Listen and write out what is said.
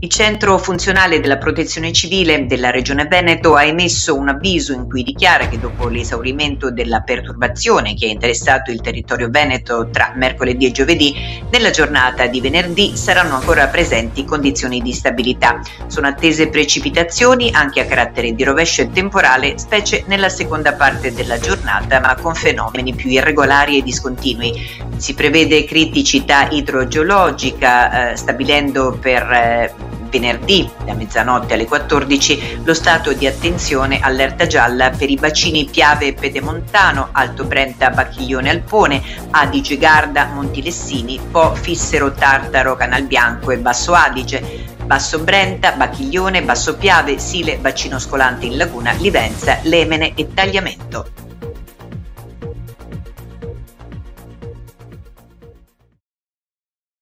Il centro funzionale della protezione civile della regione Veneto ha emesso un avviso in cui dichiara che dopo l'esaurimento della perturbazione che ha interessato il territorio veneto tra mercoledì e giovedì, nella giornata di venerdì saranno ancora presenti condizioni di stabilità. Sono attese precipitazioni anche a carattere di rovescio e temporale, specie nella seconda parte della giornata, ma con fenomeni più irregolari e discontinui. Si prevede criticità idrogeologica, eh, stabilendo per eh, venerdì da mezzanotte alle 14 lo stato di attenzione allerta gialla per i bacini Piave Pedemontano, Alto Brenta, Bacchiglione Alpone, Adige Garda, Montilessini, Po, Fissero, Tartaro, Canal Bianco e Basso Adige. Basso Brenta, Bacchiglione, Basso Piave, Sile, Bacino Scolante in Laguna, Livenza, Lemene e Tagliamento.